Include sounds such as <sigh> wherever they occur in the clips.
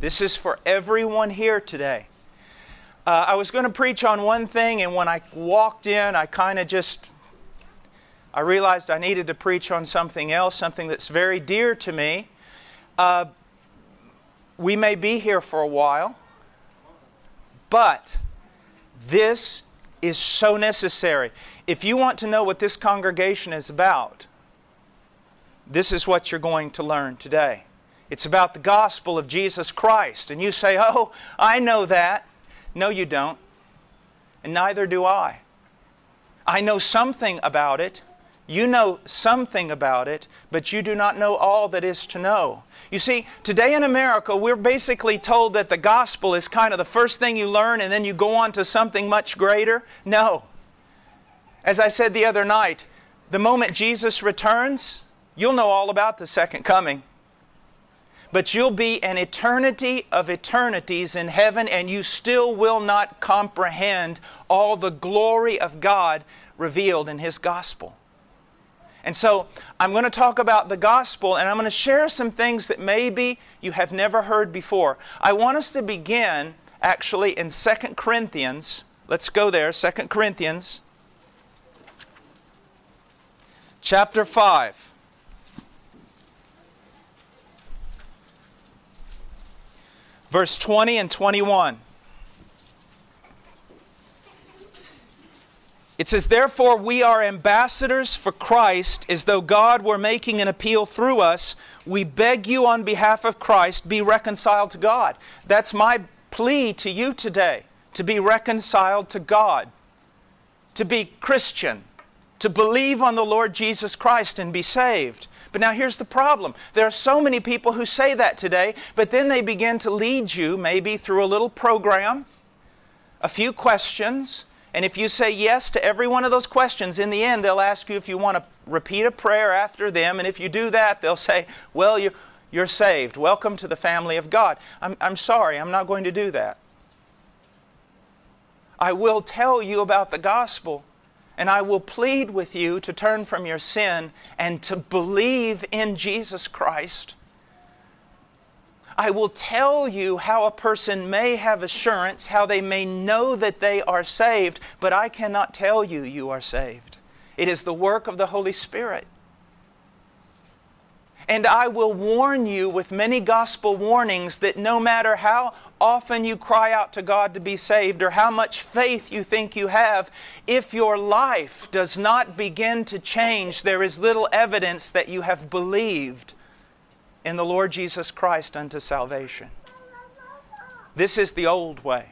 This is for everyone here today. Uh, I was going to preach on one thing, and when I walked in, I kind of just I realized I needed to preach on something else, something that's very dear to me. Uh, we may be here for a while, but this is so necessary. If you want to know what this congregation is about, this is what you're going to learn today. It's about the gospel of Jesus Christ. And you say, Oh, I know that. No, you don't. And neither do I. I know something about it. You know something about it, but you do not know all that is to know. You see, today in America, we're basically told that the gospel is kind of the first thing you learn and then you go on to something much greater. No. As I said the other night, the moment Jesus returns, you'll know all about the second coming but you'll be an eternity of eternities in heaven, and you still will not comprehend all the glory of God revealed in His gospel. And so I'm going to talk about the gospel and I'm going to share some things that maybe you have never heard before. I want us to begin actually in 2 Corinthians. Let's go there, 2 Corinthians chapter 5. Verse 20 and 21. It says, Therefore, we are ambassadors for Christ, as though God were making an appeal through us. We beg you on behalf of Christ, be reconciled to God. That's my plea to you today to be reconciled to God, to be Christian, to believe on the Lord Jesus Christ and be saved. But now here's the problem. There are so many people who say that today, but then they begin to lead you, maybe through a little program, a few questions, and if you say yes to every one of those questions, in the end, they'll ask you if you want to repeat a prayer after them. And if you do that, they'll say, Well, you, you're saved. Welcome to the family of God. I'm, I'm sorry, I'm not going to do that. I will tell you about the gospel and I will plead with you to turn from your sin and to believe in Jesus Christ. I will tell you how a person may have assurance, how they may know that they are saved, but I cannot tell you you are saved. It is the work of the Holy Spirit. And I will warn you with many gospel warnings that no matter how often you cry out to God to be saved or how much faith you think you have, if your life does not begin to change, there is little evidence that you have believed in the Lord Jesus Christ unto salvation. This is the old way.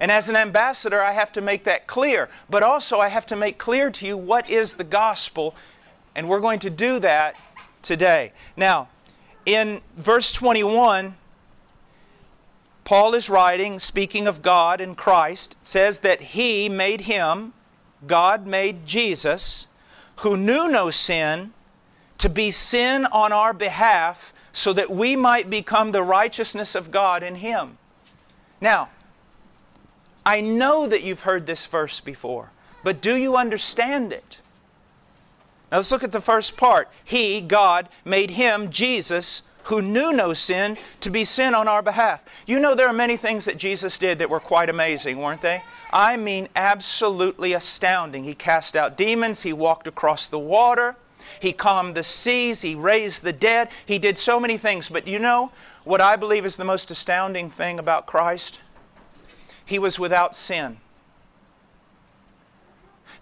And as an ambassador, I have to make that clear. But also, I have to make clear to you what is the gospel. And we're going to do that today. Now, in verse 21, Paul is writing, speaking of God and Christ, says that He made Him, God made Jesus, who knew no sin, to be sin on our behalf so that we might become the righteousness of God in Him. Now, I know that you've heard this verse before, but do you understand it? Now let's look at the first part. He, God, made him, Jesus, who knew no sin, to be sin on our behalf. You know there are many things that Jesus did that were quite amazing, weren't they? I mean, absolutely astounding. He cast out demons, he walked across the water, he calmed the seas, he raised the dead, he did so many things. But you know what I believe is the most astounding thing about Christ? He was without sin.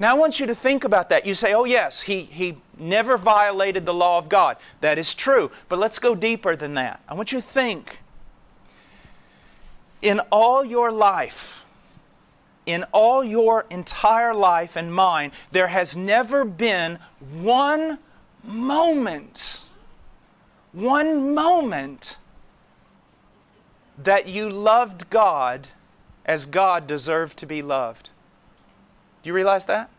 Now I want you to think about that. You say, oh, yes, he, he never violated the law of God. That is true. But let's go deeper than that. I want you to think. In all your life, in all your entire life and mine, there has never been one moment, one moment that you loved God as God deserved to be loved. Do you realize that?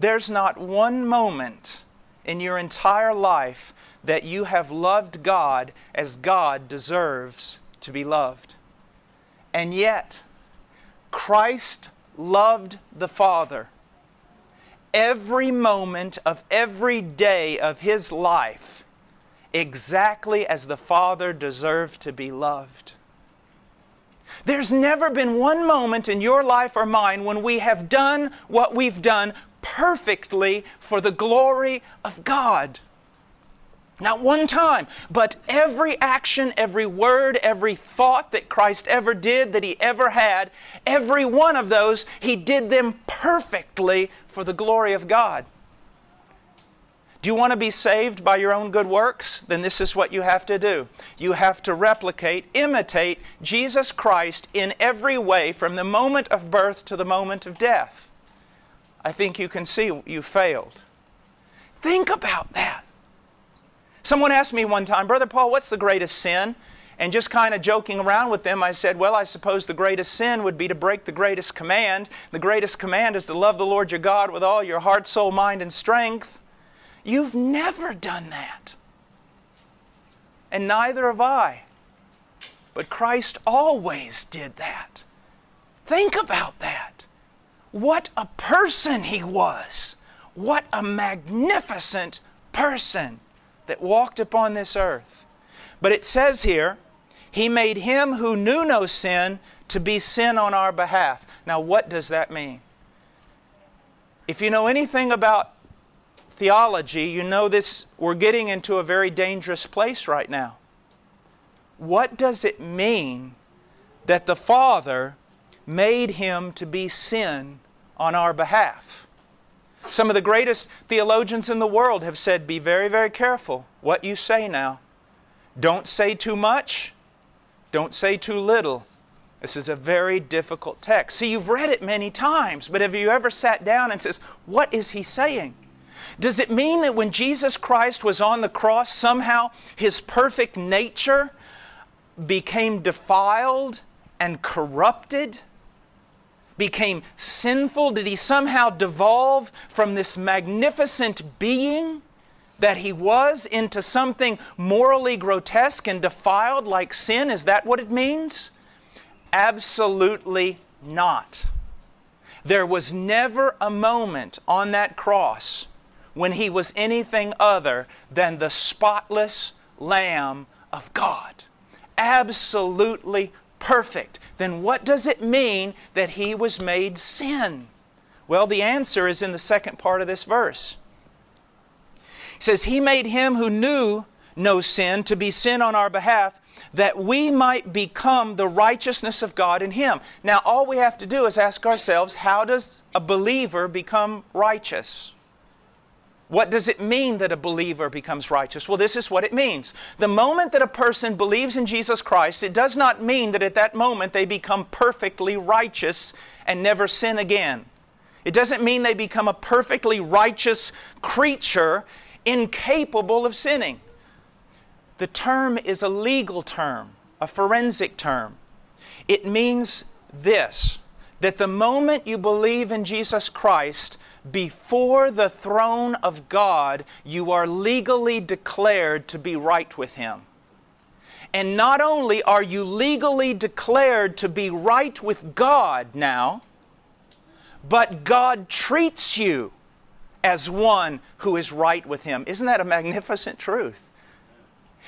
There's not one moment in your entire life that you have loved God as God deserves to be loved. And yet, Christ loved the Father every moment of every day of his life exactly as the Father deserved to be loved. There's never been one moment in your life or mine when we have done what we've done perfectly for the glory of God. Not one time, but every action, every word, every thought that Christ ever did, that He ever had, every one of those, He did them perfectly for the glory of God. Do you want to be saved by your own good works? Then this is what you have to do. You have to replicate, imitate Jesus Christ in every way from the moment of birth to the moment of death. I think you can see you failed. Think about that. Someone asked me one time, Brother Paul, what's the greatest sin? And just kind of joking around with them, I said, Well, I suppose the greatest sin would be to break the greatest command. The greatest command is to love the Lord your God with all your heart, soul, mind, and strength. You've never done that. And neither have I. But Christ always did that. Think about that. What a person he was. What a magnificent person that walked upon this earth. But it says here, He made him who knew no sin to be sin on our behalf. Now, what does that mean? If you know anything about theology, you know this, we're getting into a very dangerous place right now. What does it mean that the Father made him to be sin on our behalf? Some of the greatest theologians in the world have said, Be very, very careful what you say now. Don't say too much, don't say too little. This is a very difficult text. See, you've read it many times, but have you ever sat down and says, What is he saying? Does it mean that when Jesus Christ was on the cross, somehow his perfect nature became defiled and corrupted? became sinful? Did he somehow devolve from this magnificent being that he was into something morally grotesque and defiled like sin? Is that what it means? Absolutely not. There was never a moment on that cross when he was anything other than the spotless Lamb of God. Absolutely perfect, then what does it mean that he was made sin? Well, the answer is in the second part of this verse. It says, He made him who knew no sin to be sin on our behalf, that we might become the righteousness of God in him. Now, all we have to do is ask ourselves, how does a believer become righteous? What does it mean that a believer becomes righteous? Well, this is what it means. The moment that a person believes in Jesus Christ, it does not mean that at that moment they become perfectly righteous and never sin again. It doesn't mean they become a perfectly righteous creature incapable of sinning. The term is a legal term, a forensic term. It means this that the moment you believe in Jesus Christ, before the throne of God, you are legally declared to be right with Him. And not only are you legally declared to be right with God now, but God treats you as one who is right with Him. Isn't that a magnificent truth?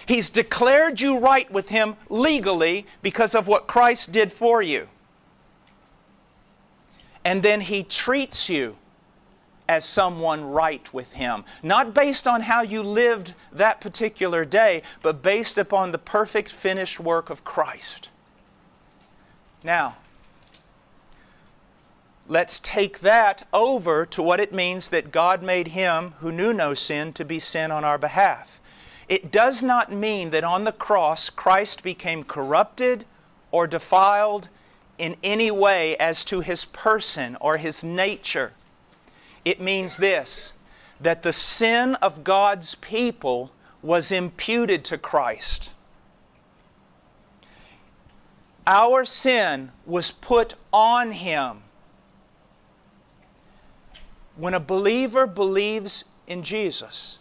He's declared you right with Him legally because of what Christ did for you and then He treats you as someone right with Him. Not based on how you lived that particular day, but based upon the perfect finished work of Christ. Now, let's take that over to what it means that God made Him who knew no sin to be sin on our behalf. It does not mean that on the cross Christ became corrupted or defiled in any way as to his person or his nature. It means this that the sin of God's people was imputed to Christ. Our sin was put on him. When a believer believes in Jesus,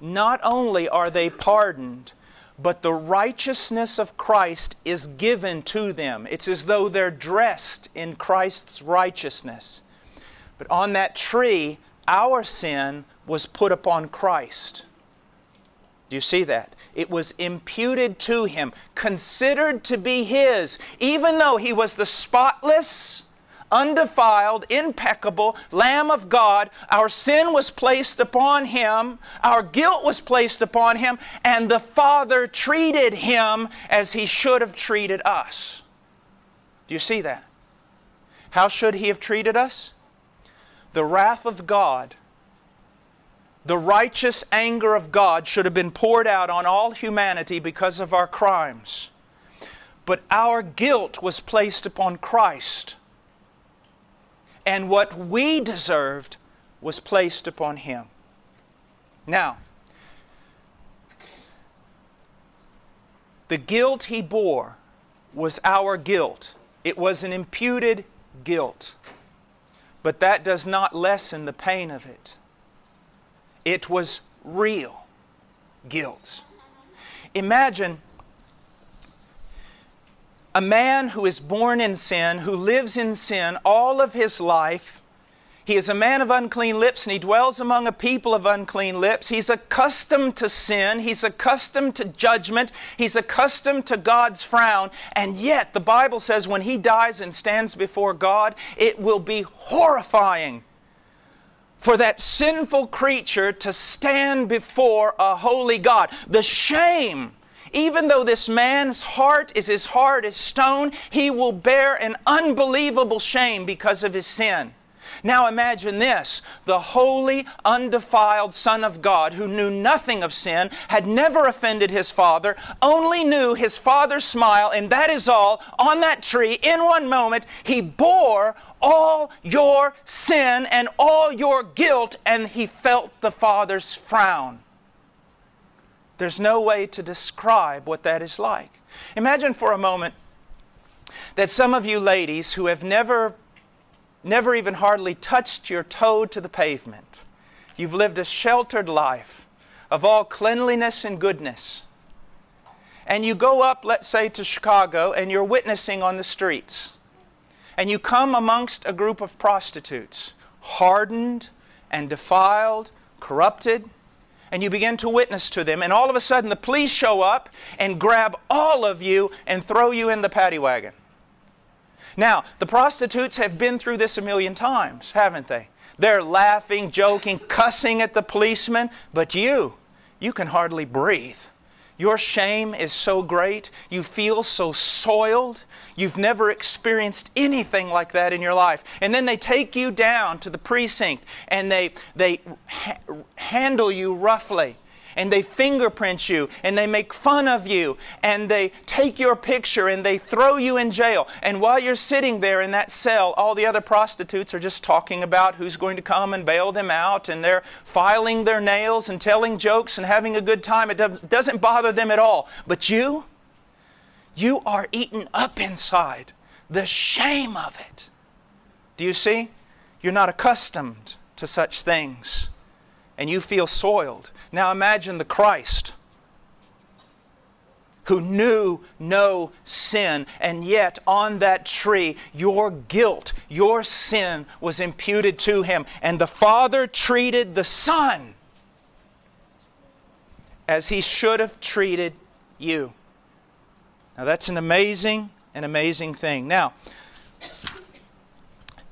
not only are they pardoned, but the righteousness of Christ is given to them. It's as though they're dressed in Christ's righteousness. But on that tree, our sin was put upon Christ. Do you see that? It was imputed to him, considered to be his, even though he was the spotless, undefiled, impeccable Lamb of God. Our sin was placed upon him, our guilt was placed upon him, and the Father treated him as he should have treated us. Do you see that? How should he have treated us? The wrath of God the righteous anger of God should have been poured out on all humanity because of our crimes. But our guilt was placed upon Christ. And what we deserved was placed upon Him. Now, the guilt He bore was our guilt. It was an imputed guilt. But that does not lessen the pain of it. It was real guilt. Imagine a man who is born in sin, who lives in sin all of his life. He is a man of unclean lips and he dwells among a people of unclean lips. He's accustomed to sin. He's accustomed to judgment. He's accustomed to God's frown. And yet, the Bible says when he dies and stands before God, it will be horrifying for that sinful creature to stand before a holy God. The shame even though this man's heart is as hard as stone, he will bear an unbelievable shame because of his sin. Now imagine this the holy, undefiled Son of God, who knew nothing of sin, had never offended his Father, only knew his Father's smile, and that is all. On that tree, in one moment, he bore all your sin and all your guilt, and he felt the Father's frown. There's no way to describe what that is like. Imagine for a moment that some of you ladies who have never never even hardly touched your toe to the pavement. You've lived a sheltered life of all cleanliness and goodness. And you go up, let's say, to Chicago, and you're witnessing on the streets. And you come amongst a group of prostitutes, hardened and defiled, corrupted, and you begin to witness to them. And all of a sudden, the police show up and grab all of you and throw you in the paddy wagon. Now, the prostitutes have been through this a million times, haven't they? They're laughing, joking, cussing at the policeman, but you, you can hardly breathe. Your shame is so great. You feel so soiled. You've never experienced anything like that in your life. And then they take you down to the precinct and they, they ha- handle you roughly and they fingerprint you and they make fun of you and they take your picture and they throw you in jail. And while you're sitting there in that cell, all the other prostitutes are just talking about who's going to come and bail them out and they're filing their nails and telling jokes and having a good time. It doesn't bother them at all. But you, you are eaten up inside. The shame of it. Do you see? You're not accustomed to such things and you feel soiled. Now imagine the Christ who knew no sin, and yet on that tree, your guilt, your sin was imputed to him. And the Father treated the Son as he should have treated you. Now that's an amazing, an amazing thing. Now,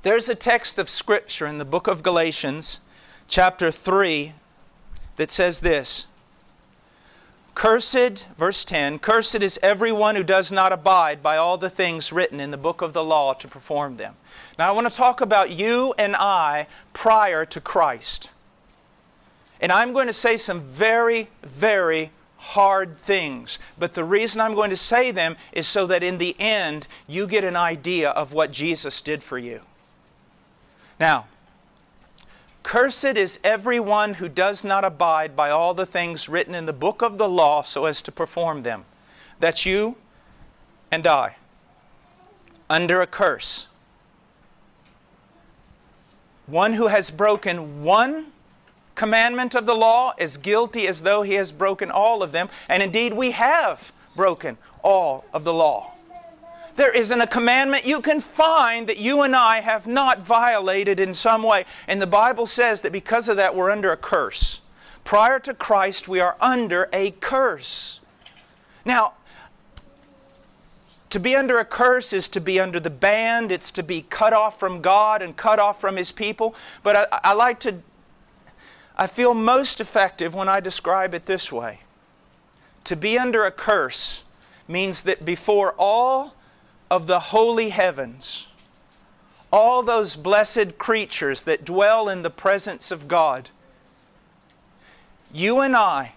there's a text of Scripture in the book of Galatians chapter 3 that says this Cursed, verse 10, cursed is everyone who does not abide by all the things written in the book of the law to perform them. Now, I want to talk about you and I prior to Christ. And I'm going to say some very, very hard things. But the reason I'm going to say them is so that in the end, you get an idea of what Jesus did for you. Now, Cursed is everyone who does not abide by all the things written in the book of the law so as to perform them. That's you and I, under a curse. One who has broken one commandment of the law is guilty as though he has broken all of them. And indeed, we have broken all of the law. There isn't a commandment you can find that you and I have not violated in some way. And the Bible says that because of that, we're under a curse. Prior to Christ, we are under a curse. Now, to be under a curse is to be under the band, it's to be cut off from God and cut off from His people. But I, I like to, I feel most effective when I describe it this way. To be under a curse means that before all of the holy heavens, all those blessed creatures that dwell in the presence of God, you and I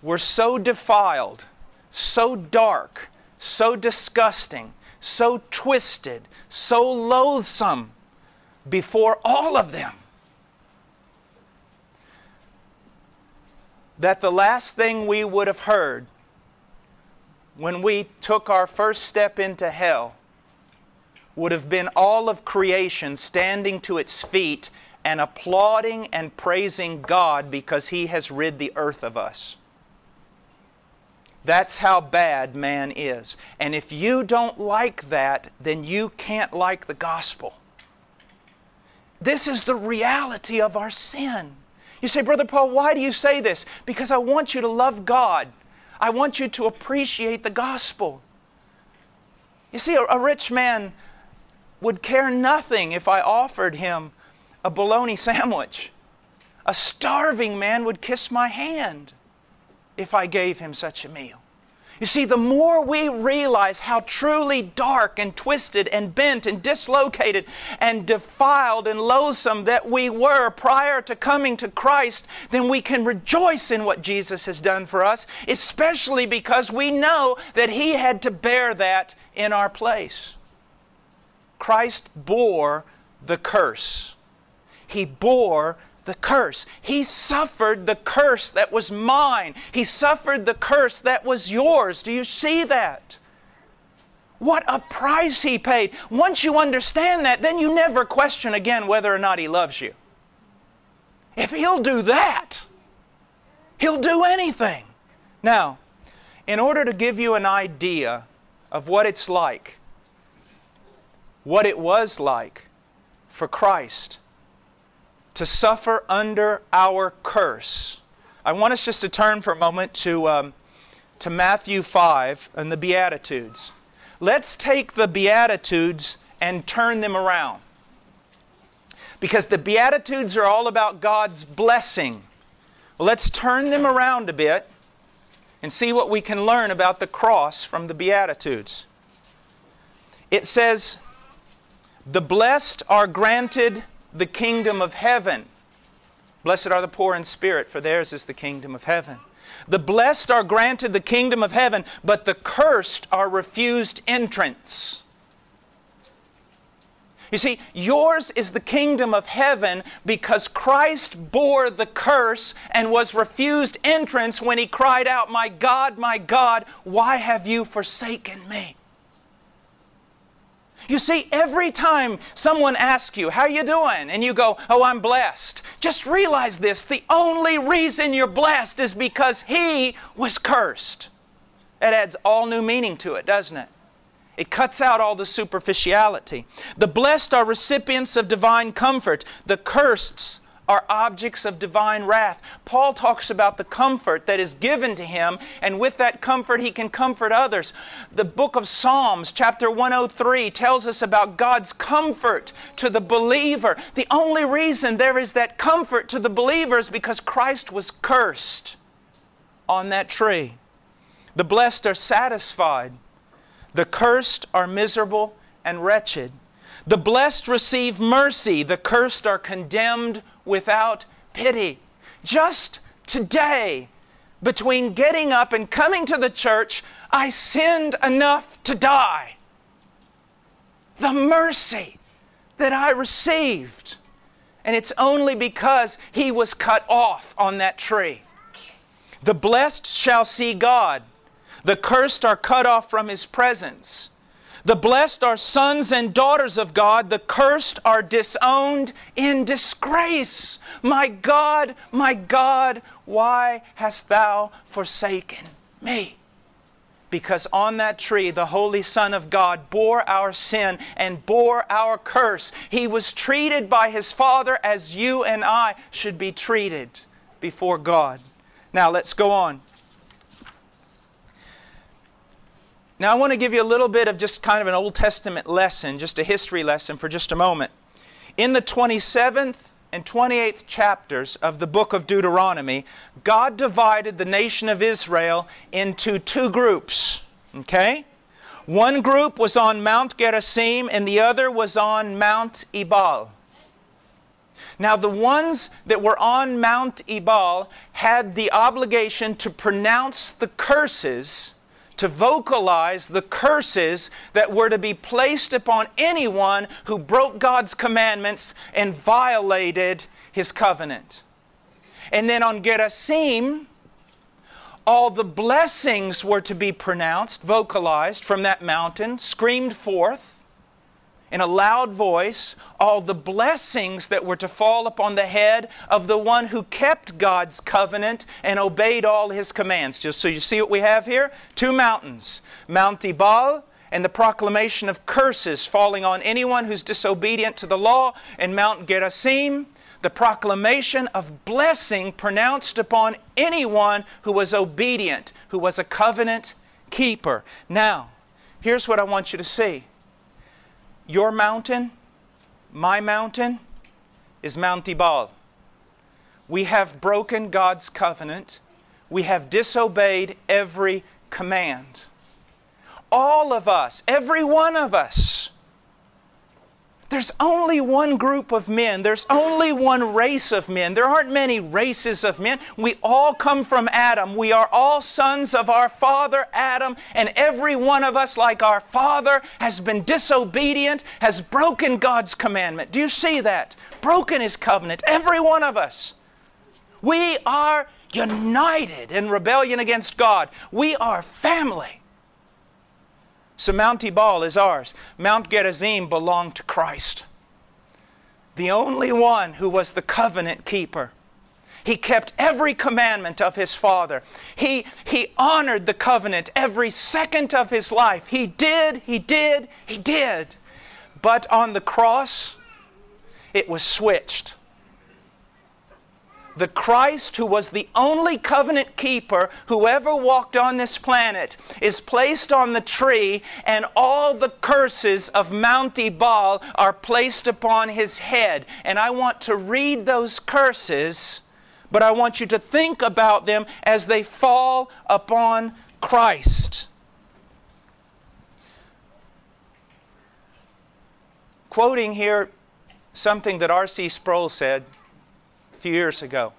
were so defiled, so dark, so disgusting, so twisted, so loathsome before all of them that the last thing we would have heard when we took our first step into hell would have been all of creation standing to its feet and applauding and praising God because He has rid the earth of us. That's how bad man is. And if you don't like that, then you can't like the gospel. This is the reality of our sin. You say, Brother Paul, why do you say this? Because I want you to love God. I want you to appreciate the gospel. You see, a, a rich man would care nothing if I offered him a bologna <laughs> sandwich. A starving man would kiss my hand if I gave him such a meal. You see, the more we realize how truly dark and twisted and bent and dislocated and defiled and loathsome that we were prior to coming to Christ, then we can rejoice in what Jesus has done for us, especially because we know that He had to bear that in our place. Christ bore the curse. He bore the curse. He suffered the curse that was mine. He suffered the curse that was yours. Do you see that? What a price He paid. Once you understand that, then you never question again whether or not He loves you. If He'll do that, He'll do anything. Now, in order to give you an idea of what it's like, what it was like for Christ to suffer under our curse. I want us just to turn for a moment to, um, to Matthew 5 and the Beatitudes. Let's take the Beatitudes and turn them around. Because the Beatitudes are all about God's blessing. Well, let's turn them around a bit and see what we can learn about the cross from the Beatitudes. It says, The blessed are granted the kingdom of heaven. Blessed are the poor in spirit, for theirs is the kingdom of heaven. The blessed are granted the kingdom of heaven, but the cursed are refused entrance. You see, yours is the kingdom of heaven because Christ bore the curse and was refused entrance when he cried out, My God, my God, why have you forsaken me? You see, every time someone asks you, how you doing? And you go, oh, I'm blessed. Just realize this. The only reason you're blessed is because he was cursed. It adds all new meaning to it, doesn't it? It cuts out all the superficiality. The blessed are recipients of divine comfort. The cursed are objects of divine wrath. Paul talks about the comfort that is given to him, and with that comfort, he can comfort others. The book of Psalms, chapter 103, tells us about God's comfort to the believer. The only reason there is that comfort to the believer is because Christ was cursed on that tree. The blessed are satisfied, the cursed are miserable and wretched. The blessed receive mercy, the cursed are condemned without pity. Just today, between getting up and coming to the church, I sinned enough to die. The mercy that I received. And it's only because He was cut off on that tree. The blessed shall see God, the cursed are cut off from His presence. The blessed are sons and daughters of God, the cursed are disowned in disgrace. My God, my God, why hast thou forsaken me? Because on that tree, the Holy Son of God bore our sin and bore our curse. He was treated by His Father as you and I should be treated before God. Now let's go on. Now I want to give you a little bit of just kind of an Old Testament lesson, just a history lesson for just a moment. In the 27th and 28th chapters of the book of Deuteronomy, God divided the nation of Israel into two groups. Okay? One group was on Mount Gerizim and the other was on Mount Ebal. Now, the ones that were on Mount Ebal had the obligation to pronounce the curses, to vocalize the curses that were to be placed upon anyone who broke God's commandments and violated His covenant. And then on Gerizim, all the blessings were to be pronounced, vocalized from that mountain, screamed forth in a loud voice all the blessings that were to fall upon the head of the one who kept God's covenant and obeyed all his commands. Just so you see what we have here two mountains Mount Ebal and the proclamation of curses falling on anyone who's disobedient to the law, and Mount Gerizim, the proclamation of blessing pronounced upon anyone who was obedient, who was a covenant keeper. Now, here's what I want you to see your mountain, my mountain, is Mount Ebal. We have broken God's covenant. We have disobeyed every command. All of us, every one of us, there's only one group of men. There's only one race of men. There aren't many races of men. We all come from Adam. We are all sons of our father Adam, and every one of us, like our father, has been disobedient, has broken God's commandment. Do you see that? Broken His covenant. Every one of us. We are united in rebellion against God. We are family. So Mount Ebal is ours. Mount Gerizim belonged to Christ, the only one who was the covenant keeper. He kept every commandment of his Father. He, he honored the covenant every second of his life. He did, he did, he did. But on the cross, it was switched the Christ who was the only covenant keeper who ever walked on this planet is placed on the tree, and all the curses of Mount Ebal are placed upon his head. And I want to read those curses, but I want you to think about them as they fall upon Christ. Quoting here something that R.C. Sproul said a few years ago.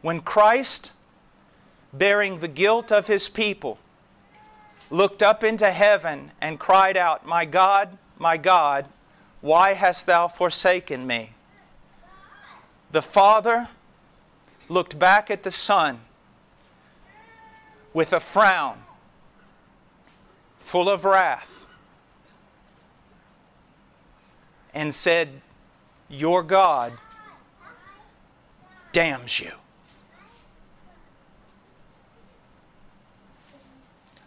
When Christ, bearing the guilt of his people, looked up into heaven and cried out, My God, my God, why hast thou forsaken me? The Father looked back at the Son with a frown full of wrath and said, Your God damns you.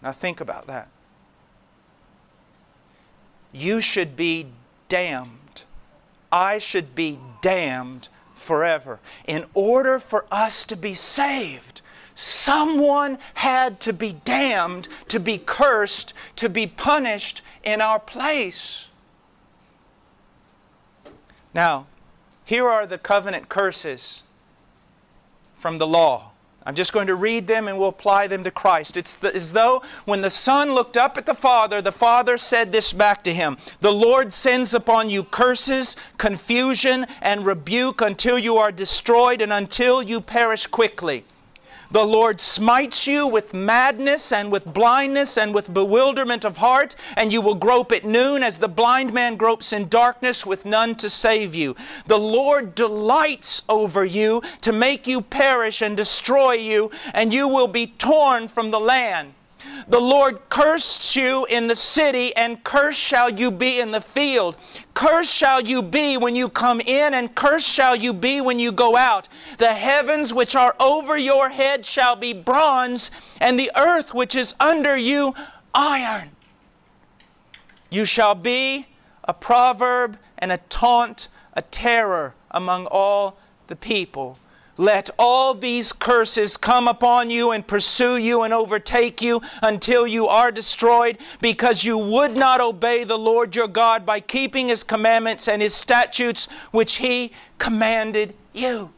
Now think about that. You should be damned. I should be damned forever. In order for us to be saved, someone had to be damned, to be cursed, to be punished in our place. Now, here are the covenant curses from the law. I'm just going to read them and we'll apply them to Christ. It's the, as though when the Son looked up at the Father, the Father said this back to him The Lord sends upon you curses, confusion, and rebuke until you are destroyed and until you perish quickly. The Lord smites you with madness and with blindness and with bewilderment of heart, and you will grope at noon as the blind man gropes in darkness with none to save you. The Lord delights over you to make you perish and destroy you, and you will be torn from the land. The Lord cursed you in the city, and cursed shall you be in the field. Cursed shall you be when you come in, and cursed shall you be when you go out. The heavens which are over your head shall be bronze, and the earth which is under you iron. You shall be a proverb and a taunt, a terror among all the people. Let all these curses come upon you and pursue you and overtake you until you are destroyed, because you would not obey the Lord your God by keeping his commandments and his statutes which he commanded you.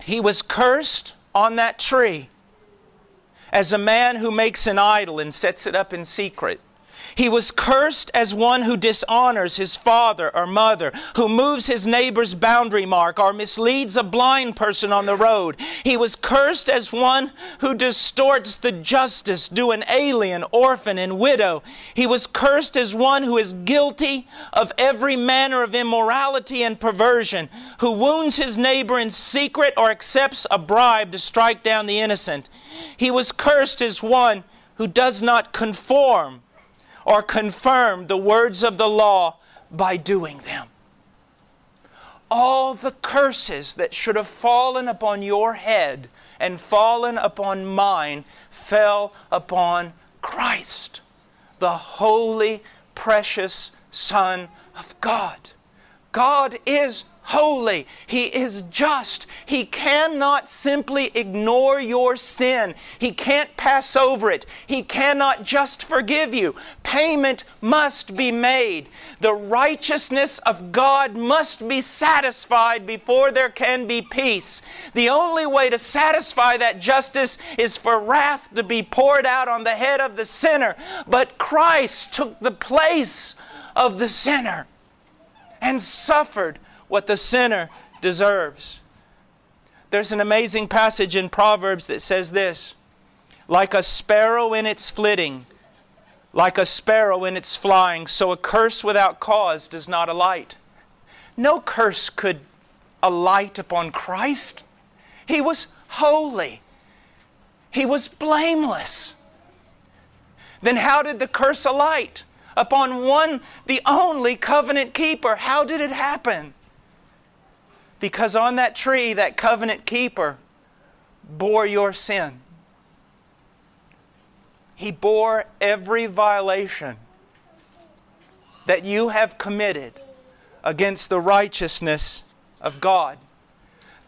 He was cursed on that tree as a man who makes an idol and sets it up in secret. He was cursed as one who dishonors his father or mother, who moves his neighbor's boundary mark, or misleads a blind person on the road. He was cursed as one who distorts the justice due an alien, orphan, and widow. He was cursed as one who is guilty of every manner of immorality and perversion, who wounds his neighbor in secret or accepts a bribe to strike down the innocent. He was cursed as one who does not conform or confirm the words of the law by doing them. All the curses that should have fallen upon your head and fallen upon mine fell upon Christ, the holy, precious Son of God. God is holy. He is just. He cannot simply ignore your sin. He can't pass over it. He cannot just forgive you. Payment must be made. The righteousness of God must be satisfied before there can be peace. The only way to satisfy that justice is for wrath to be poured out on the head of the sinner. But Christ took the place of the sinner and suffered what the sinner deserves. There's an amazing passage in Proverbs that says this Like a sparrow in its flitting, like a sparrow in its flying, so a curse without cause does not alight. No curse could alight upon Christ. He was holy, he was blameless. Then how did the curse alight? Upon one, the only covenant keeper. How did it happen? Because on that tree, that covenant keeper bore your sin. He bore every violation that you have committed against the righteousness of God.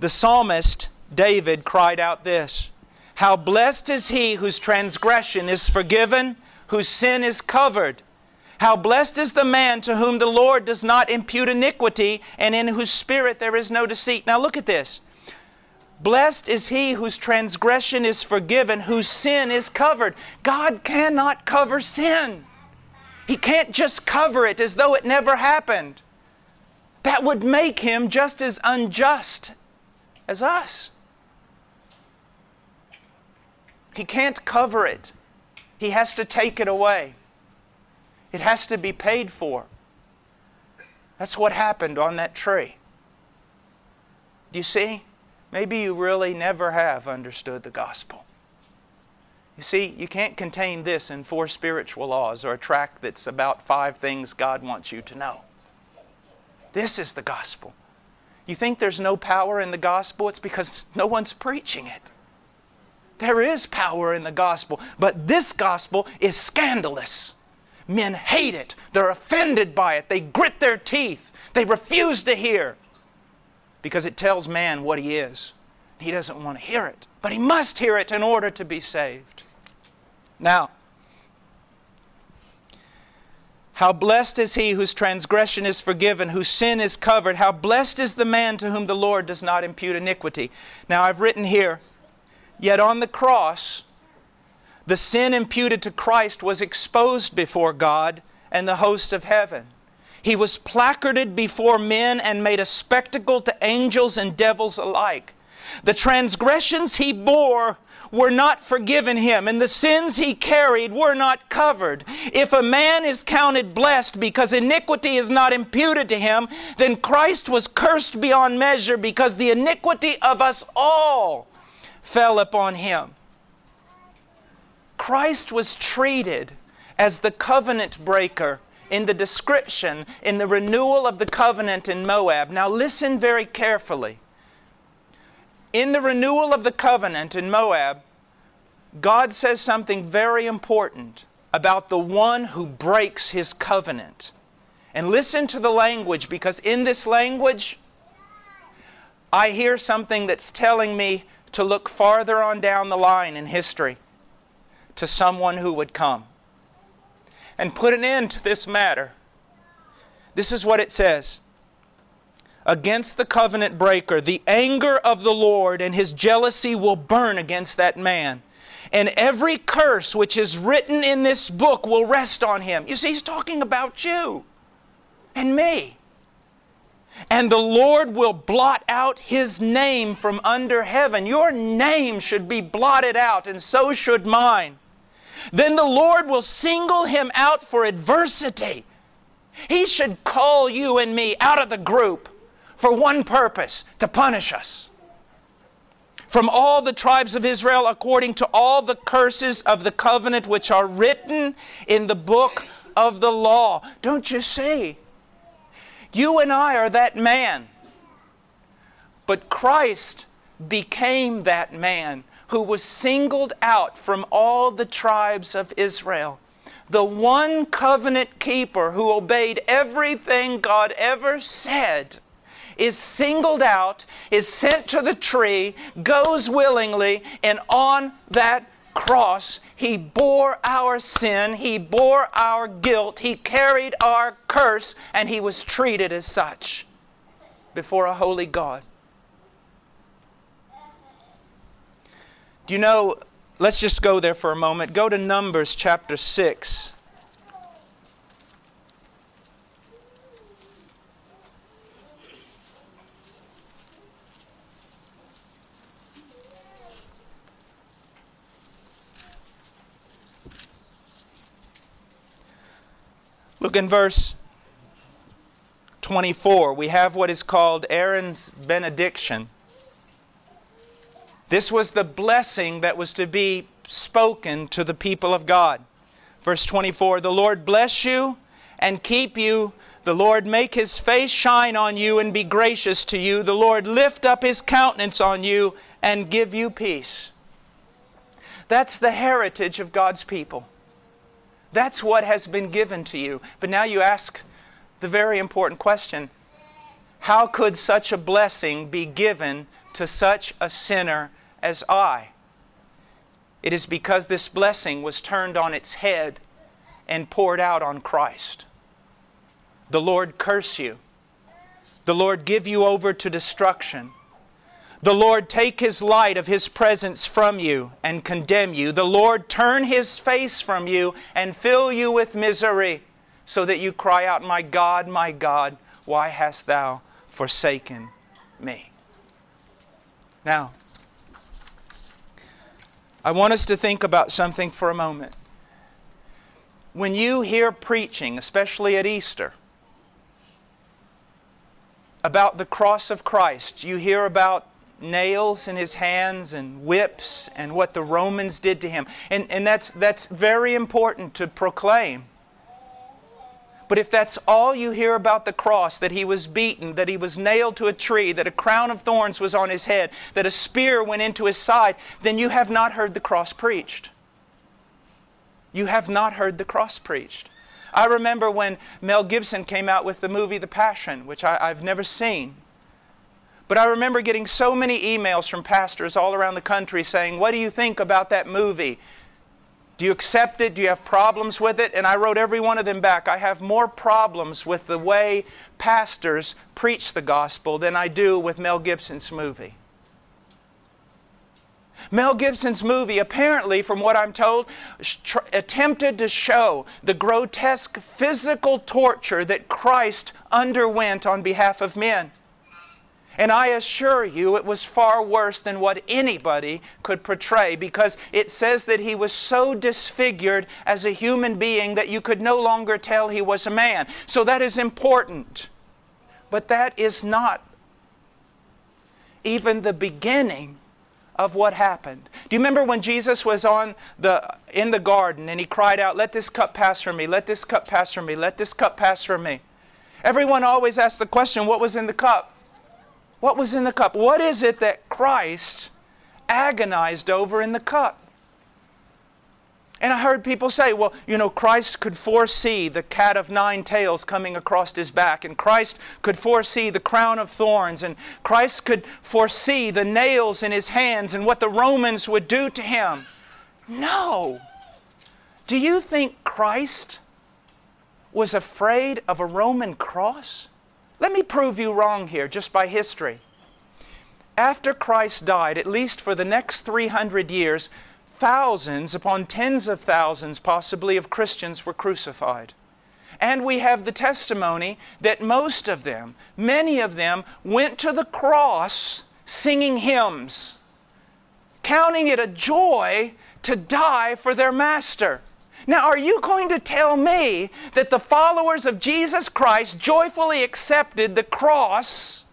The psalmist David cried out this How blessed is he whose transgression is forgiven, whose sin is covered. How blessed is the man to whom the Lord does not impute iniquity and in whose spirit there is no deceit. Now look at this. Blessed is he whose transgression is forgiven, whose sin is covered. God cannot cover sin. He can't just cover it as though it never happened. That would make him just as unjust as us. He can't cover it, he has to take it away. It has to be paid for. That's what happened on that tree. Do you see? Maybe you really never have understood the gospel. You see, you can't contain this in four spiritual laws or a tract that's about five things God wants you to know. This is the gospel. You think there's no power in the gospel? It's because no one's preaching it. There is power in the gospel, but this gospel is scandalous. Men hate it. They're offended by it. They grit their teeth. They refuse to hear because it tells man what he is. He doesn't want to hear it, but he must hear it in order to be saved. Now, how blessed is he whose transgression is forgiven, whose sin is covered. How blessed is the man to whom the Lord does not impute iniquity. Now, I've written here, yet on the cross, the sin imputed to Christ was exposed before God and the hosts of heaven. He was placarded before men and made a spectacle to angels and devils alike. The transgressions he bore were not forgiven him, and the sins he carried were not covered. If a man is counted blessed because iniquity is not imputed to him, then Christ was cursed beyond measure because the iniquity of us all fell upon him. Christ was treated as the covenant breaker in the description, in the renewal of the covenant in Moab. Now, listen very carefully. In the renewal of the covenant in Moab, God says something very important about the one who breaks his covenant. And listen to the language because in this language, I hear something that's telling me to look farther on down the line in history to someone who would come and put an end to this matter. This is what it says Against the covenant breaker, the anger of the Lord and his jealousy will burn against that man. And every curse which is written in this book will rest on him. You see, he's talking about you and me. And the Lord will blot out his name from under heaven. Your name should be blotted out, and so should mine. Then the Lord will single him out for adversity. He should call you and me out of the group for one purpose to punish us. From all the tribes of Israel, according to all the curses of the covenant which are written in the book of the law. Don't you see? You and I are that man. But Christ became that man who was singled out from all the tribes of Israel. The one covenant keeper who obeyed everything God ever said is singled out, is sent to the tree, goes willingly, and on that cross, He bore our sin, He bore our guilt, He carried our curse, and He was treated as such before a holy God. Do you know? Let's just go there for a moment. Go to Numbers chapter 6. Look in verse 24. We have what is called Aaron's benediction. This was the blessing that was to be spoken to the people of God. Verse 24 The Lord bless you and keep you. The Lord make his face shine on you and be gracious to you. The Lord lift up his countenance on you and give you peace. That's the heritage of God's people. That's what has been given to you. But now you ask the very important question How could such a blessing be given to such a sinner as I? It is because this blessing was turned on its head and poured out on Christ. The Lord curse you. The Lord give you over to destruction. The Lord take his light of his presence from you and condemn you. The Lord turn his face from you and fill you with misery, so that you cry out, My God, my God, why hast thou forsaken me? Now, I want us to think about something for a moment. When you hear preaching, especially at Easter, about the cross of Christ, you hear about nails in his hands and whips and what the Romans did to him. And, and that's, that's very important to proclaim. But if that's all you hear about the cross, that he was beaten, that he was nailed to a tree, that a crown of thorns was on his head, that a spear went into his side, then you have not heard the cross preached. You have not heard the cross preached. I remember when Mel Gibson came out with the movie The Passion, which I, I've never seen. But I remember getting so many emails from pastors all around the country saying, What do you think about that movie? Do you accept it? Do you have problems with it? And I wrote every one of them back. I have more problems with the way pastors preach the gospel than I do with Mel Gibson's movie. Mel Gibson's movie, apparently, from what I'm told, attempted to show the grotesque physical torture that Christ underwent on behalf of men. And I assure you, it was far worse than what anybody could portray because it says that he was so disfigured as a human being that you could no longer tell he was a man. So that is important. But that is not even the beginning of what happened. Do you remember when Jesus was on the in the garden and he cried out, "Let this cup pass from me. Let this cup pass from me. Let this cup pass from me." Everyone always asks the question, what was in the cup? What was in the cup? What is it that Christ agonized over in the cup? And I heard people say, well, you know, Christ could foresee the cat of nine tails coming across his back, and Christ could foresee the crown of thorns, and Christ could foresee the nails in his hands and what the Romans would do to him. No. Do you think Christ was afraid of a Roman cross? Let me prove you wrong here just by history. After Christ died, at least for the next 300 years, thousands upon tens of thousands, possibly, of Christians were crucified. And we have the testimony that most of them, many of them, went to the cross singing hymns, counting it a joy to die for their master. Now, are you going to tell me that the followers of Jesus Christ joyfully accepted the cross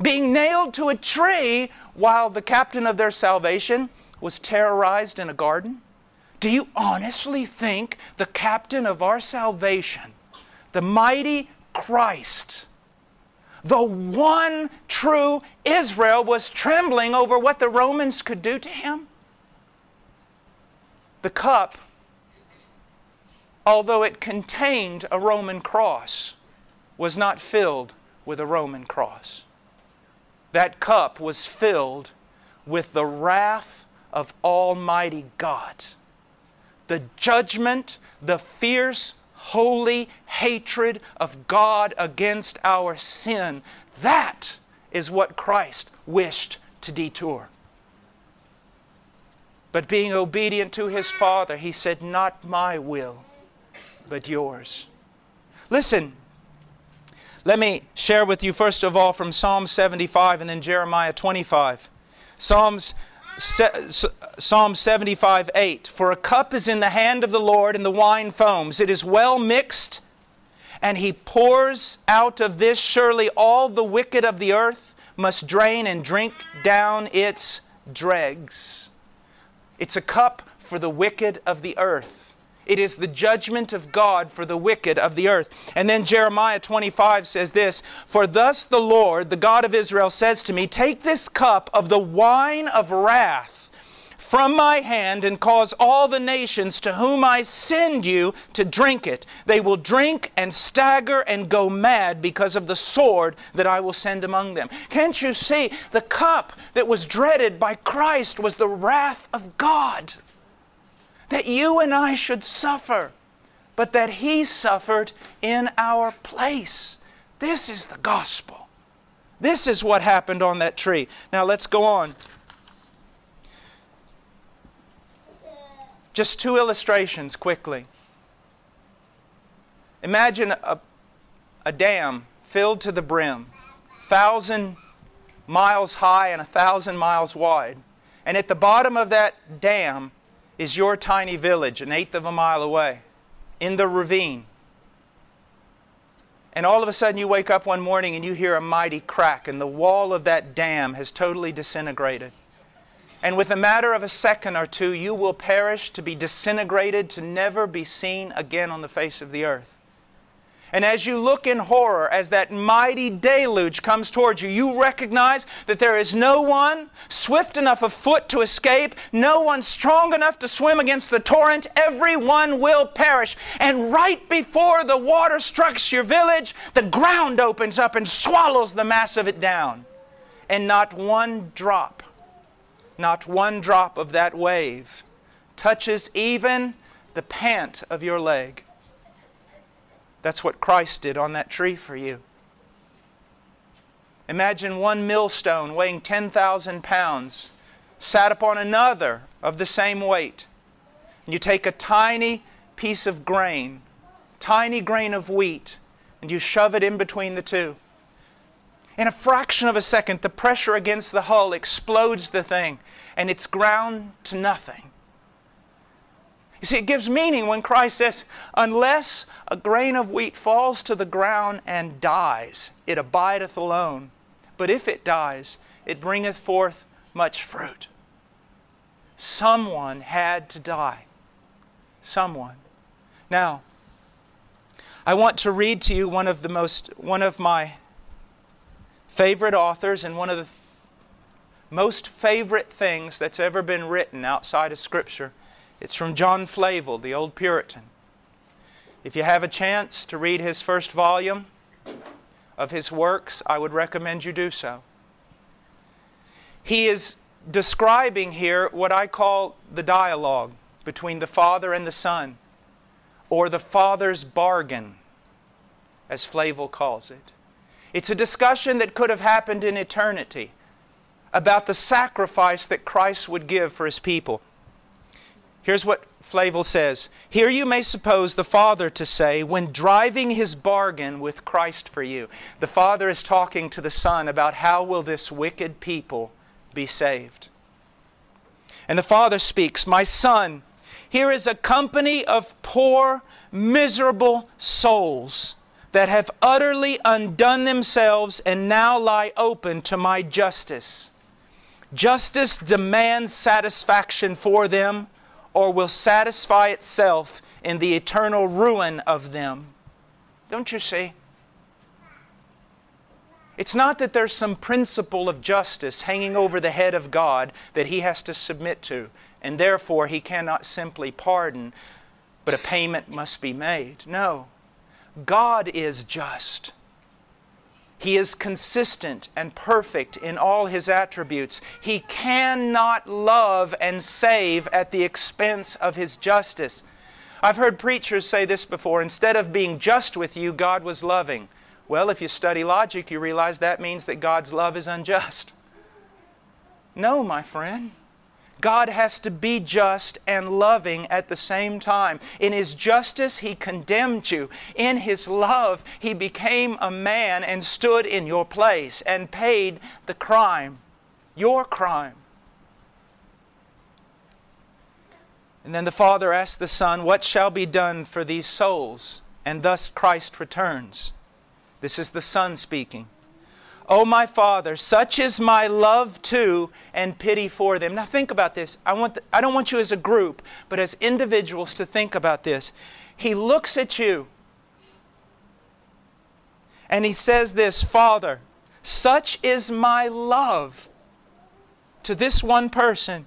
being nailed to a tree while the captain of their salvation was terrorized in a garden? Do you honestly think the captain of our salvation, the mighty Christ, the one true Israel, was trembling over what the Romans could do to him? The cup, although it contained a Roman cross, was not filled with a Roman cross. That cup was filled with the wrath of Almighty God. The judgment, the fierce, holy hatred of God against our sin, that is what Christ wished to detour. But being obedient to his Father, he said, Not my will, but yours. Listen, let me share with you first of all from Psalm 75 and then Jeremiah 25. Psalms Psalm 75 8 For a cup is in the hand of the Lord, and the wine foams. It is well mixed, and he pours out of this. Surely all the wicked of the earth must drain and drink down its dregs. It's a cup for the wicked of the earth. It is the judgment of God for the wicked of the earth. And then Jeremiah 25 says this For thus the Lord, the God of Israel, says to me, Take this cup of the wine of wrath from my hand and cause all the nations to whom I send you to drink it. They will drink and stagger and go mad because of the sword that I will send among them. Can't you see? The cup that was dreaded by Christ was the wrath of God that you and I should suffer, but that He suffered in our place. This is the gospel. This is what happened on that tree. Now let's go on. Just two illustrations quickly. Imagine a, a dam filled to the brim, thousand miles high and a thousand miles wide. And at the bottom of that dam is your tiny village, an eighth of a mile away, in the ravine. And all of a sudden, you wake up one morning and you hear a mighty crack, and the wall of that dam has totally disintegrated. And with a matter of a second or two, you will perish to be disintegrated, to never be seen again on the face of the earth. And as you look in horror, as that mighty deluge comes towards you, you recognize that there is no one swift enough of foot to escape, no one strong enough to swim against the torrent. Everyone will perish. And right before the water strikes your village, the ground opens up and swallows the mass of it down. And not one drop, not one drop of that wave touches even the pant of your leg. That's what Christ did on that tree for you. Imagine one millstone weighing 10,000 pounds sat upon another of the same weight. And you take a tiny piece of grain, tiny grain of wheat, and you shove it in between the two. In a fraction of a second, the pressure against the hull explodes the thing, and it's ground to nothing. You see, it gives meaning when Christ says, Unless a grain of wheat falls to the ground and dies, it abideth alone. But if it dies, it bringeth forth much fruit. Someone had to die. Someone. Now, I want to read to you one of the most one of my favorite authors and one of the most favorite things that's ever been written outside of scripture It's from John Flavel, the old Puritan. If you have a chance to read his first volume of his works, I would recommend you do so. He is describing here what I call the dialogue between the Father and the Son, or the Father's bargain, as Flavel calls it. It's a discussion that could have happened in eternity about the sacrifice that Christ would give for his people. Here's what Flavel says Here you may suppose the Father to say, when driving his bargain with Christ for you, the Father is talking to the Son about how will this wicked people be saved. And the Father speaks, My Son, here is a company of poor, miserable souls that have utterly undone themselves and now lie open to my justice. Justice demands satisfaction for them or will satisfy itself in the eternal ruin of them. Don't you see? It's not that there's some principle of justice hanging over the head of God that he has to submit to, and therefore he cannot simply pardon, but a payment must be made. No. God is just. He is consistent and perfect in all his attributes. He cannot love and save at the expense of his justice. I've heard preachers say this before instead of being just with you, God was loving. Well, if you study logic, you realize that means that God's love is unjust. No, my friend. God has to be just and loving at the same time. In His justice, He condemned you. In His love, He became a man and stood in your place and paid the crime, your crime. And then the Father asked the Son, What shall be done for these souls? And thus Christ returns. This is the Son speaking. O my Father, such is my love to and pity for them. Now think about this. I, want the, I don't want you as a group, but as individuals to think about this. He looks at you and he says this Father, such is my love to this one person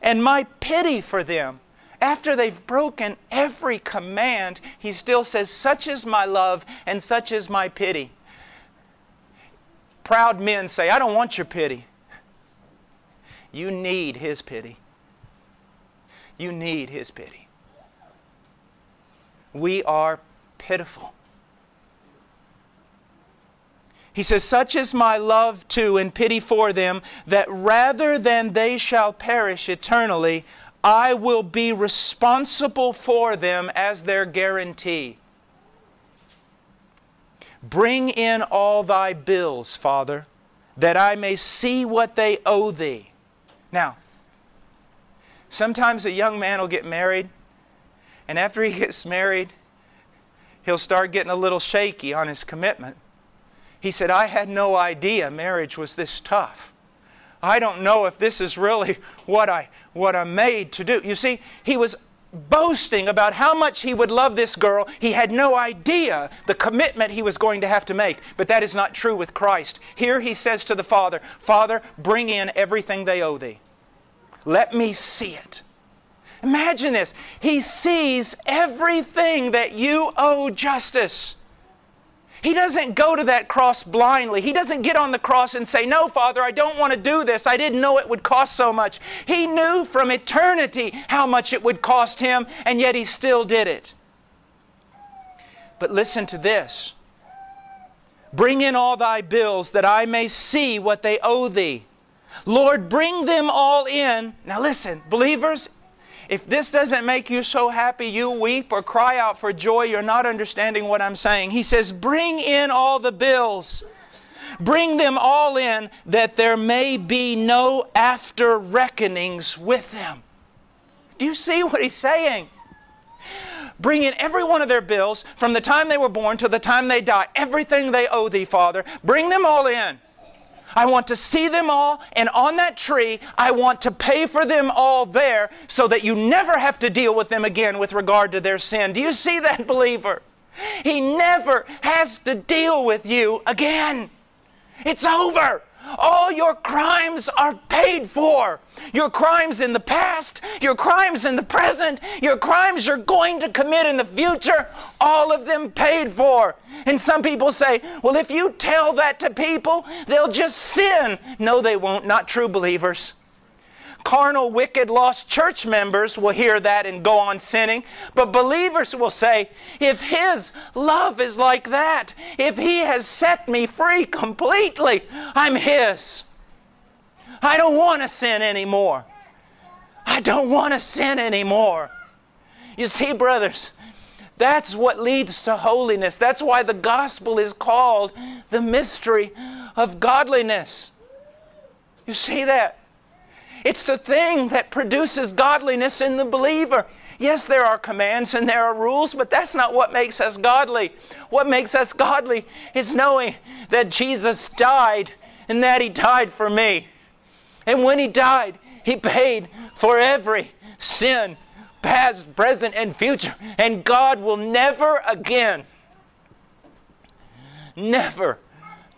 and my pity for them. After they've broken every command, he still says, Such is my love and such is my pity. Proud men say, I don't want your pity. You need His pity. You need His pity. We are pitiful. He says, Such is my love to and pity for them, that rather than they shall perish eternally, I will be responsible for them as their guarantee. Bring in all thy bills, Father, that I may see what they owe thee. Now, sometimes a young man will get married, and after he gets married, he'll start getting a little shaky on his commitment. He said, I had no idea marriage was this tough. I don't know if this is really <laughs> what, I, what I'm made to do. You see, he was boasting about how much he would love this girl. He had no idea the commitment he was going to have to make. But that is not true with Christ. Here he says to the Father, Father, bring in everything they owe thee. Let me see it. Imagine this. He sees everything that you owe justice. He doesn't go to that cross blindly. He doesn't get on the cross and say, No, Father, I don't want to do this. I didn't know it would cost so much. He knew from eternity how much it would cost him, and yet he still did it. But listen to this Bring in all thy bills that I may see what they owe thee. Lord, bring them all in. Now listen, believers, if this doesn't make you so happy you weep or cry out for joy, you're not understanding what I'm saying. He says, Bring in all the bills. Bring them all in that there may be no after reckonings with them. Do you see what he's saying? Bring in every one of their bills from the time they were born to the time they die, everything they owe thee, Father. Bring them all in. I want to see them all, and on that tree, I want to pay for them all there so that you never have to deal with them again with regard to their sin. Do you see that, <laughs> believer? He never has to deal with you again. It's over. All your crimes are paid for. Your crimes in the past, your crimes in the present, your crimes you're going to commit in the future, all of them paid for. And some people say, well, if you tell that to people, they'll just sin. No, they won't. Not true believers carnal, wicked, lost church members will hear that and go on sinning. But believers will say, if His love is like that, if He has set me free completely, I'm His. I don't want to sin anymore. I don't want to sin anymore. You see, brothers, that's what leads to holiness. That's why the gospel is called the mystery of godliness. You see that? It's the thing that produces godliness in the believer. Yes, there are commands and there are rules, but that's not what makes us godly. What makes us godly is knowing that Jesus died and that He died for me. And when He died, He paid for every sin, past, present, and future. And God will never again, never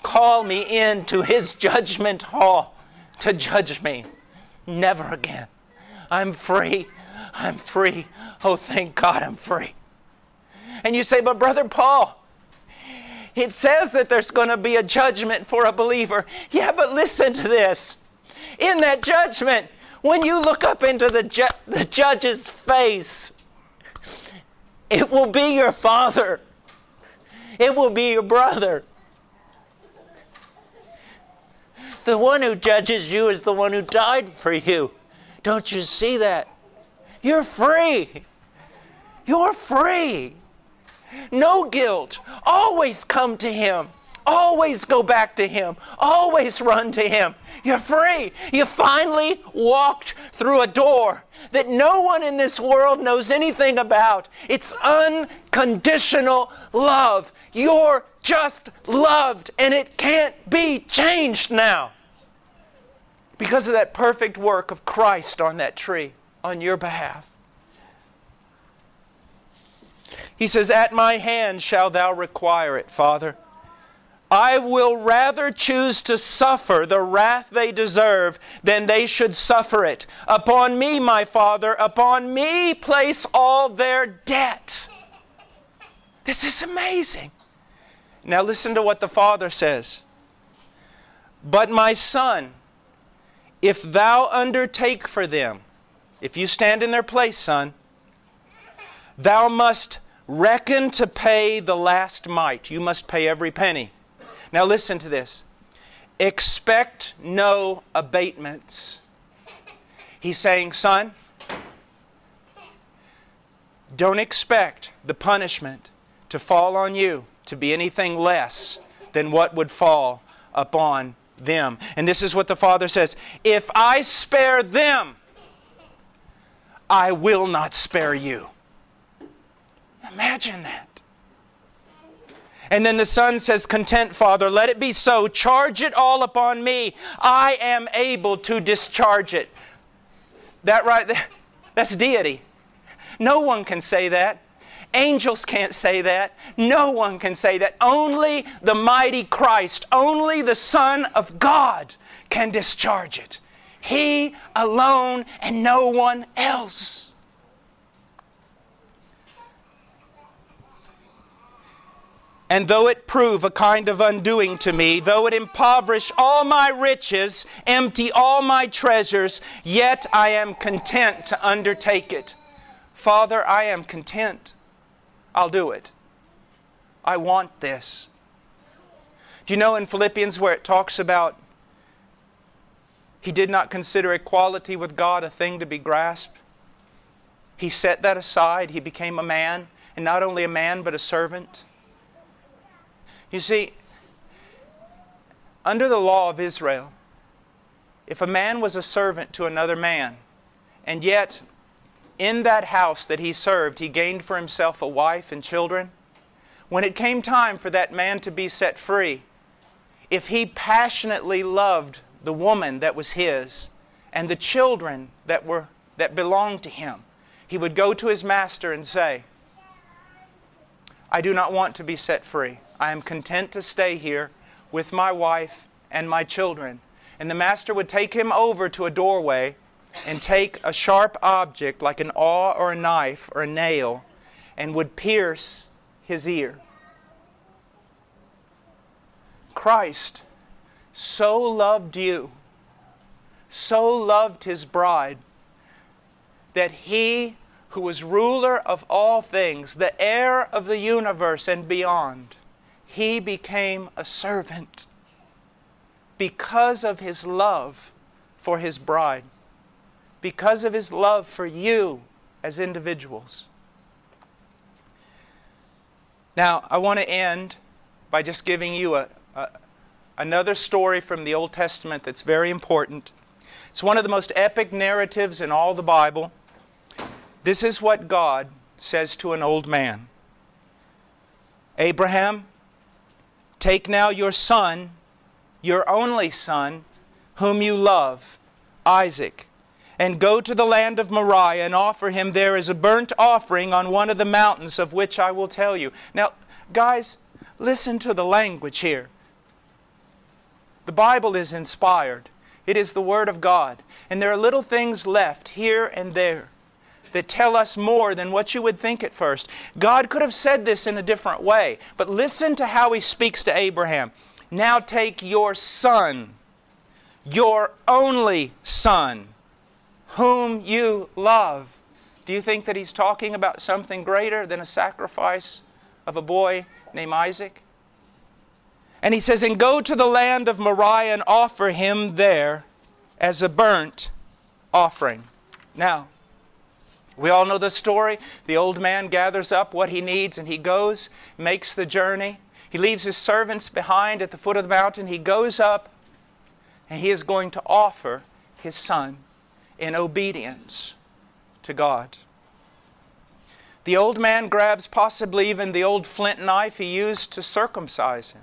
call me into His judgment hall to judge me. Never again. I'm free. I'm free. Oh, thank God I'm free. And you say, but Brother Paul, it says that there's going to be a judgment for a believer. Yeah, but listen to this. In that judgment, when you look up into the, ju- the judge's face, it will be your father, it will be your brother, The one who judges you is the one who died for you. Don't you see that? You're free. You're free. No guilt. Always come to Him. Always go back to Him. Always run to Him. You're free. You finally walked through a door that no one in this world knows anything about. It's unconditional love. You're just loved, and it can't be changed now because of that perfect work of Christ on that tree on your behalf. He says, At my hand shall thou require it, Father. I will rather choose to suffer the wrath they deserve than they should suffer it. Upon me, my Father, upon me place all their debt. This is amazing. Now listen to what the Father says. But my Son, if thou undertake for them, if you stand in their place, son, thou must reckon to pay the last mite. You must pay every penny. Now listen to this. Expect no abatements. He's saying, son, don't expect the punishment to fall on you to be anything less than what would fall upon them. And this is what the Father says If I spare them, I will not spare you. Imagine that. And then the Son says, Content, Father, let it be so. Charge it all upon me. I am able to discharge it. That right there, <laughs> that's deity. No one can say that. Angels can't say that. No one can say that. Only the mighty Christ, only the Son of God can discharge it. He alone and no one else. And though it prove a kind of undoing to me, though it impoverish all my riches, empty all my treasures, yet I am content to undertake it. Father, I am content. I'll do it. I want this. Do you know in Philippians where it talks about he did not consider equality with God a thing to be grasped? He set that aside. He became a man, and not only a man, but a servant. You see, under the law of Israel, if a man was a servant to another man, and yet in that house that he served, he gained for himself a wife and children. When it came time for that man to be set free, if he passionately loved the woman that was his and the children that, were, that belonged to him, he would go to his master and say, I do not want to be set free. I am content to stay here with my wife and my children. And the master would take him over to a doorway and take a sharp object like an awl or a knife or a nail and would pierce his ear. Christ so loved you, so loved his bride, that he who was ruler of all things, the heir of the universe and beyond, he became a servant because of his love for his bride, because of his love for you as individuals. Now, I want to end by just giving you a, a, another story from the Old Testament that's very important. It's one of the most epic narratives in all the Bible. This is what God says to an old man Abraham, take now your son, your only son, whom you love, Isaac and go to the land of Moriah and offer him there as a burnt offering on one of the mountains of which I will tell you. Now, guys, listen to the language here. The Bible is inspired, it is the Word of God. And there are little things left here and there that tell us more than what you would think at first. God could have said this in a different way, but listen to how He speaks to Abraham. Now take your son, your only son whom you love. Do you think that he's talking about something greater than a sacrifice of a boy named Isaac? And he says, And go to the land of Moriah and offer him there as a burnt offering. Now, we all know the story. The old man gathers up what he needs and he goes, makes the journey. He leaves his servants behind at the foot of the mountain. He goes up and he is going to offer his son in obedience to God. The old man grabs possibly even the old flint knife he used to circumcise him.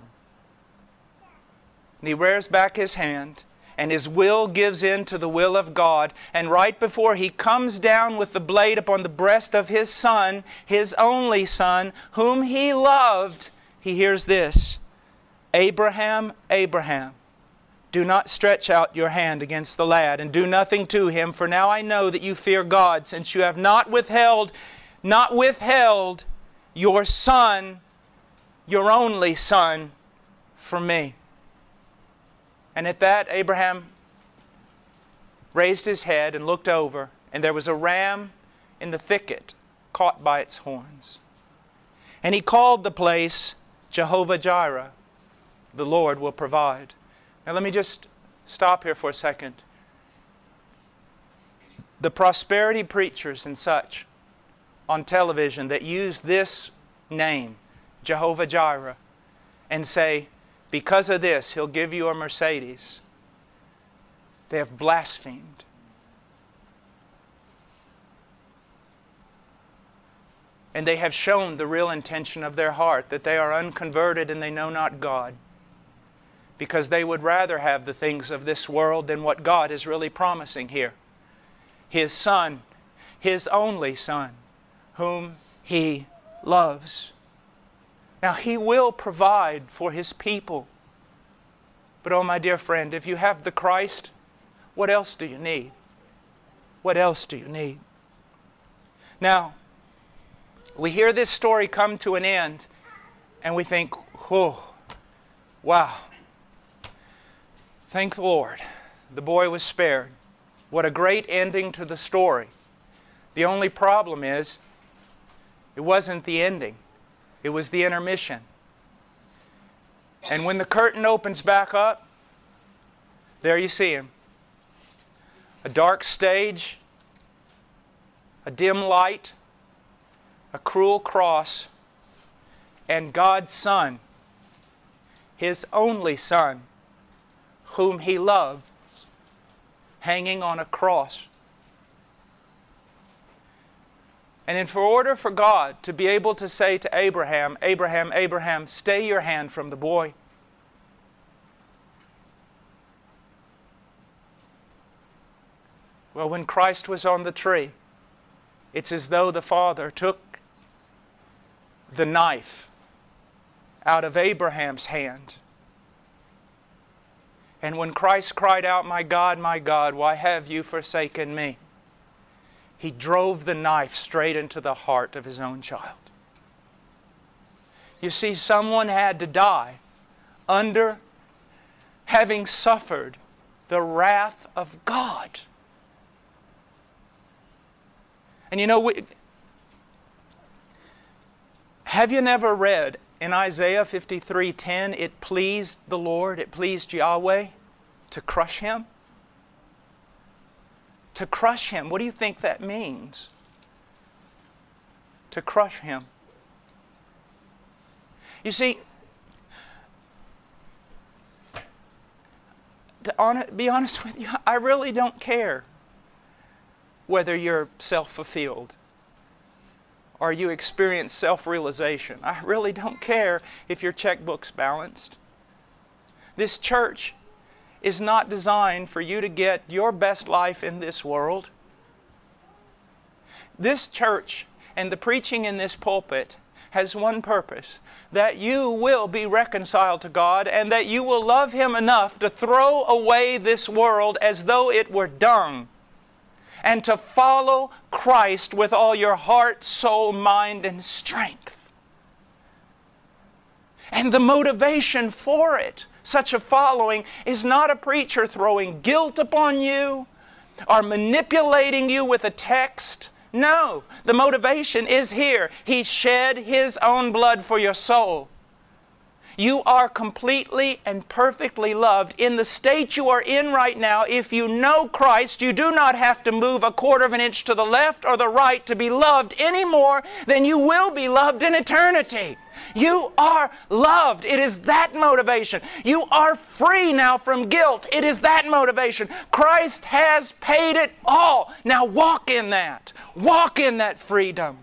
And he rears back his hand, and his will gives in to the will of God. And right before he comes down with the blade upon the breast of his son, his only son, whom he loved, he hears this Abraham, Abraham. Do not stretch out your hand against the lad, and do nothing to him, for now I know that you fear God, since you have not withheld, not withheld your son, your only son, from me. And at that, Abraham raised his head and looked over, and there was a ram in the thicket caught by its horns. And he called the place Jehovah Jireh, the Lord will provide. Now, let me just stop here for a second. The prosperity preachers and such on television that use this name, Jehovah Jireh, and say, because of this, he'll give you a Mercedes, they have blasphemed. And they have shown the real intention of their heart that they are unconverted and they know not God because they would rather have the things of this world than what God is really promising here. His Son, His only Son, whom He loves. Now, He will provide for His people. But, oh, my dear friend, if you have the Christ, what else do you need? What else do you need? Now, we hear this story come to an end, and we think, oh, wow, Thank the Lord. The boy was spared. What a great ending to the story. The only problem is, it wasn't the ending, it was the intermission. And when the curtain opens back up, there you see him. A dark stage, a dim light, a cruel cross, and God's Son, His only Son, whom he loved hanging on a cross. And in for order for God to be able to say to Abraham, Abraham, Abraham, stay your hand from the boy. Well, when Christ was on the tree, it's as though the Father took the knife out of Abraham's hand And when Christ cried out, My God, my God, why have you forsaken me? He drove the knife straight into the heart of his own child. You see, someone had to die under having suffered the wrath of God. And you know, we, have you never read in Isaiah 53:10, it pleased the Lord, it pleased Yahweh to crush him? To crush him. What do you think that means? To crush him. You see, to on, be honest with you, I really don't care whether you're self fulfilled or you experience self realization. I really don't care if your checkbook's balanced. This church is not designed for you to get your best life in this world. This church and the preaching in this pulpit has one purpose that you will be reconciled to God and that you will love Him enough to throw away this world as though it were dung and to follow Christ with all your heart, soul, mind, and strength. And the motivation for it, such a following, is not a preacher throwing guilt upon you or manipulating you with a text no, the motivation is here. He shed His own blood for your soul. You are completely and perfectly loved. In the state you are in right now, if you know Christ, you do not have to move a quarter of an inch to the left or the right to be loved any more than you will be loved in eternity. You are loved. It is that motivation. You are free now from guilt. It is that motivation. Christ has paid it all. Now walk in that. Walk in that freedom.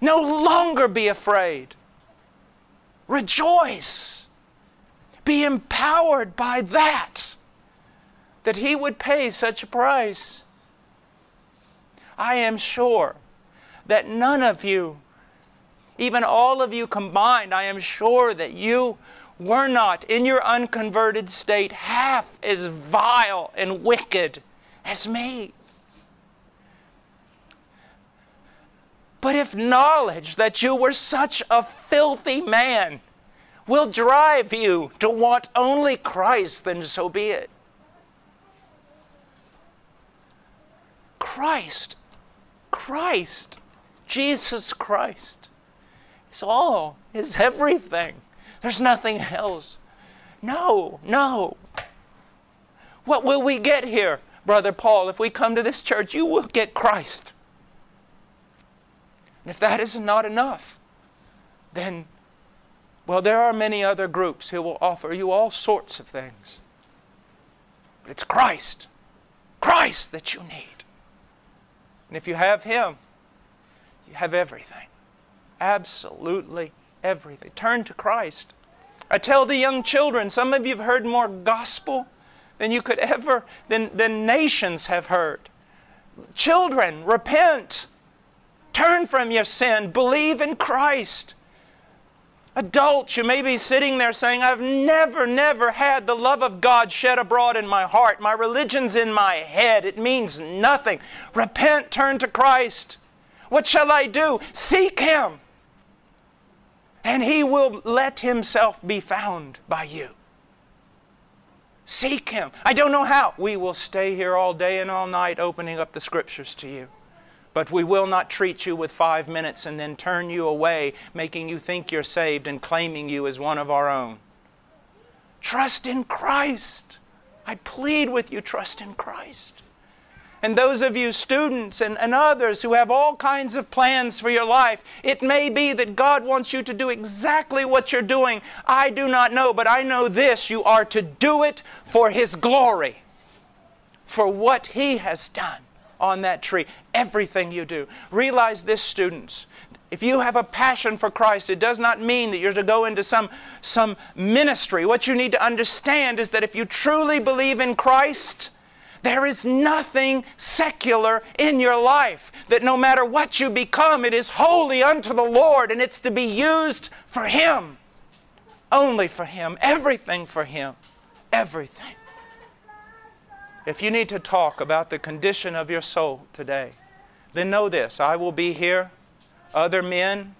No longer be afraid. Rejoice. Be empowered by that, that He would pay such a price. I am sure that none of you even all of you combined, I am sure that you were not, in your unconverted state, half as vile and wicked as me. But if knowledge that you were such a filthy man will drive you to want only Christ, then so be it. Christ, Christ, Jesus Christ it's all, it's everything. There's nothing else. No, no. What will we get here, Brother Paul? If we come to this church, you will get Christ. And if that is not enough, then, well, there are many other groups who will offer you all sorts of things. But it's Christ, Christ that you need. And if you have Him, you have everything absolutely everything. Turn to Christ. I tell the young children, some of you have heard more gospel than you could ever, than, than nations have heard. Children, repent. Turn from your sin. Believe in Christ. Adults, you may be sitting there saying, I've never, never had the love of God shed abroad in my heart. My religion's in my head. It means nothing. Repent, turn to Christ. What shall I do? Seek Him and he will let himself be found by you. Seek him. I don't know how. We will stay here all day and all night opening up the scriptures to you. But we will not treat you with five minutes and then turn you away, making you think you're saved and claiming you as one of our own. Trust in Christ. I plead with you, trust in Christ and those of you students and, and others who have all kinds of plans for your life, it may be that God wants you to do exactly what you're doing. I do not know, but I know this you are to do it for His glory, for what He has done on that tree. Everything you do. Realize this, students. If you have a passion for Christ, it does not mean that you're to go into some, some ministry. What you need to understand is that if you truly believe in Christ, there is nothing secular in your life. That no matter what you become, it is holy unto the Lord and it's to be used for Him. Only for Him. Everything for Him. everything. If you need to talk about the condition of your soul today, then know this I will be here. Other men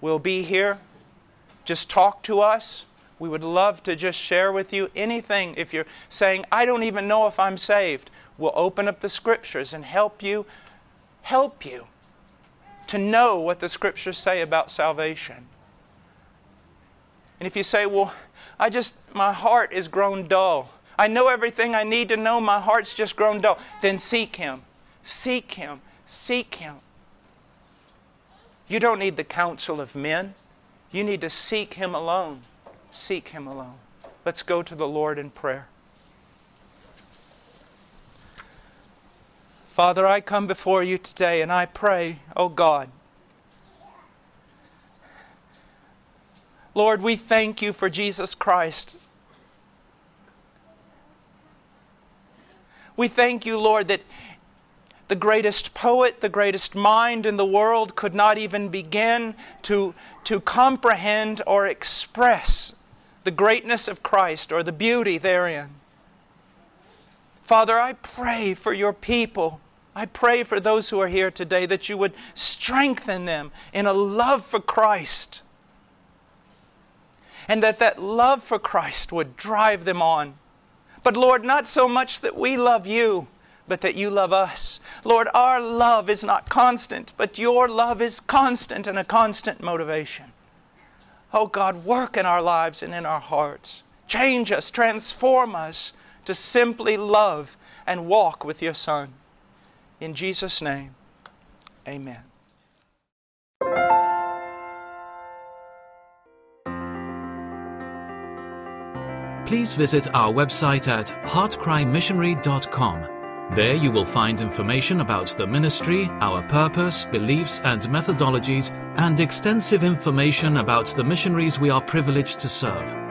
will be here. Just talk to us. We would love to just share with you anything. If you're saying, I don't even know if I'm saved, we'll open up the scriptures and help you, help you to know what the scriptures say about salvation. And if you say, Well, I just, my heart is grown dull. I know everything I need to know, my heart's just grown dull. Then seek Him. Seek Him. Seek Him. You don't need the counsel of men. You need to seek Him alone. Seek Him alone. Let's go to the Lord in prayer. Father, I come before you today and I pray, oh God, Lord, we thank you for Jesus Christ. We thank you, Lord, that the greatest poet, the greatest mind in the world could not even begin to, to comprehend or express the greatness of Christ or the beauty therein. Father, I pray for your people. I pray for those who are here today that you would strengthen them in a love for Christ and that that love for Christ would drive them on. But Lord, not so much that we love you, but that you love us. Lord, our love is not constant, but your love is constant and a constant motivation. Oh God, work in our lives and in our hearts. Change us, transform us to simply love and walk with your Son. In Jesus' name, amen. Please visit our website at heartcrymissionary.com. There you will find information about the ministry, our purpose, beliefs, and methodologies, and extensive information about the missionaries we are privileged to serve.